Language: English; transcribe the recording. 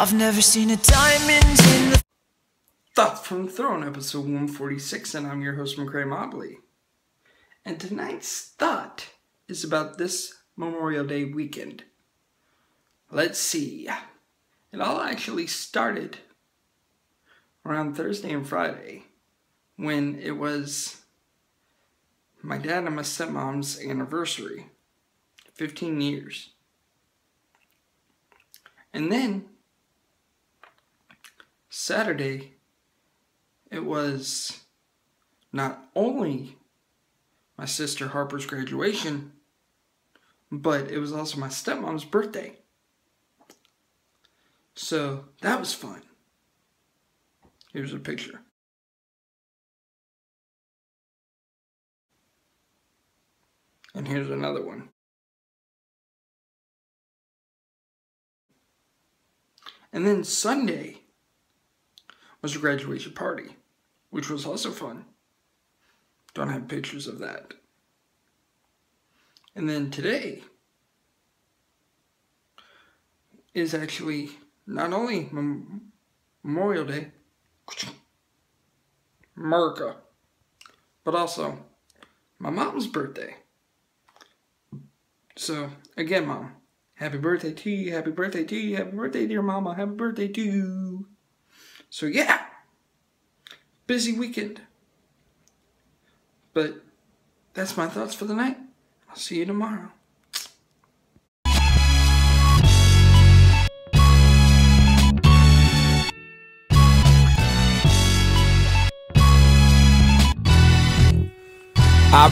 I've never seen a diamond in the Thoughts from the Throne, episode 146, and I'm your host, McCray Mobley. And tonight's thought is about this Memorial Day weekend. Let's see. It all actually started around Thursday and Friday when it was my dad and my stepmom's anniversary 15 years. And then Saturday, it was not only my sister Harper's graduation, but it was also my stepmom's birthday. So that was fun. Here's a picture. And here's another one. And then Sunday was a graduation party, which was also fun. Don't have pictures of that. And then today is actually not only Mem- Memorial Day, America, but also my mom's birthday. So, again, mom, happy birthday to you, happy birthday to you, happy birthday, dear mama, happy birthday to you. So, yeah, busy weekend. But that's my thoughts for the night. I'll see you tomorrow.